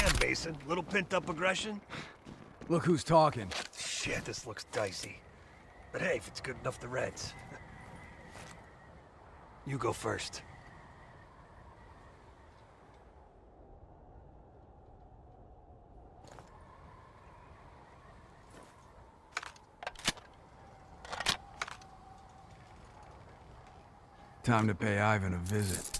Damn, Mason. Little pent-up aggression? Look who's talking. Shit, this looks dicey. But hey, if it's good enough, the Reds. you go first. Time to pay Ivan a visit.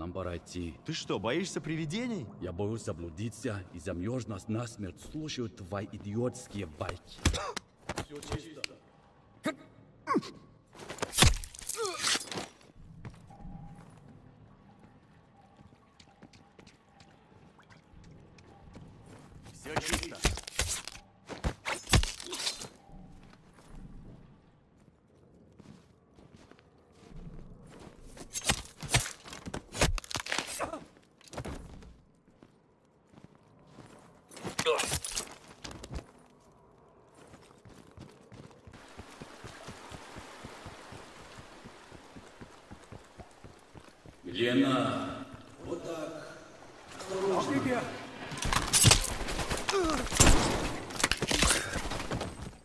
Нам пора идти. Ты что, боишься привидений? Я боюсь заблудиться и замерз нас насмерть. Слушаю твои идиотские байки. Все чисто. Все чисто. Лена,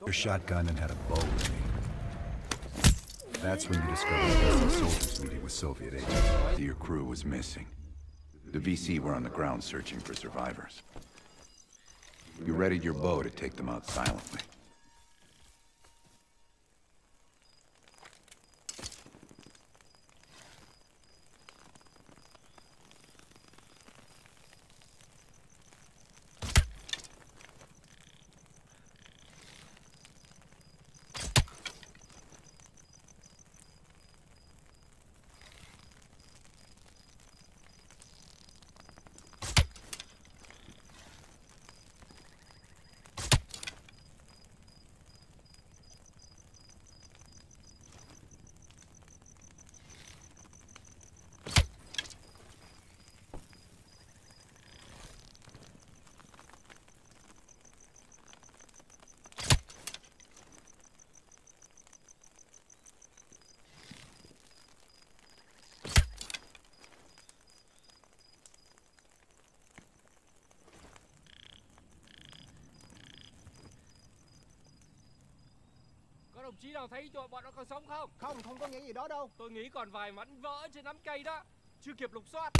a shotgun and had a bow with me. That's when you discovered the soldiers meeting with Soviet agents. Your crew was missing. The VC were on the ground searching for survivors. You readied your bow to take them out silently. Đồng chí nào thấy tụi bọn nó còn sống không? Không, không có nghĩa gì đó đâu. Tôi nghĩ còn vài mảnh vỡ trên nắm cây đó. Chưa kịp lục soát.